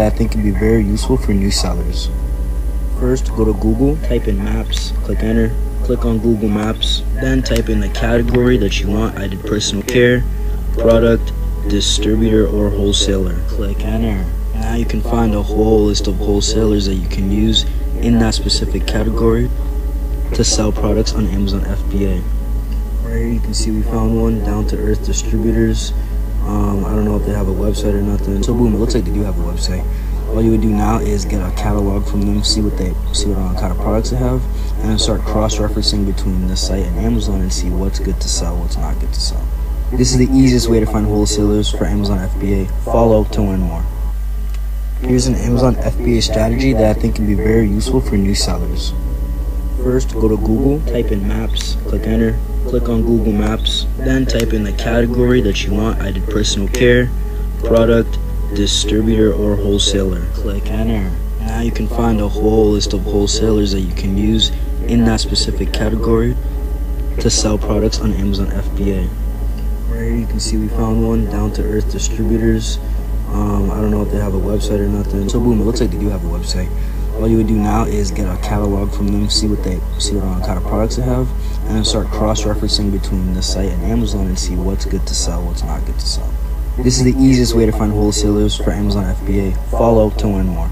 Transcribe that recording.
that I think can be very useful for new sellers. First, go to Google, type in maps, click enter, click on Google Maps, then type in the category that you want. I did personal care, product, distributor, or wholesaler. Click enter. Now you can find a whole list of wholesalers that you can use in that specific category to sell products on Amazon FBA. Right here you can see we found one, Down to Earth Distributors. Um, I don't know if they have a website or nothing. So boom, it looks like they do have a website. All you would do now is get a catalog from them, see what they see what uh, kind of products they have, and start cross-referencing between the site and Amazon and see what's good to sell, what's not good to sell. This is the easiest way to find wholesalers for Amazon FBA. Follow to learn more. Here's an Amazon FBA strategy that I think can be very useful for new sellers. First, go to Google, type in maps, click enter, click on Google Maps, then type in the category that you want. I did personal care, product, distributor, or wholesaler. Click enter. Now you can find a whole list of wholesalers that you can use in that specific category to sell products on Amazon FBA. Right here you can see we found one, Down to Earth Distributors. Um, I don't know if they have a website or nothing. So boom, it looks like they do have a website. All you would do now is get a catalog from them, see what they see what kind of products they have, and then start cross-referencing between the site and Amazon and see what's good to sell, what's not good to sell. This is the easiest way to find wholesalers for Amazon FBA. Follow to learn more.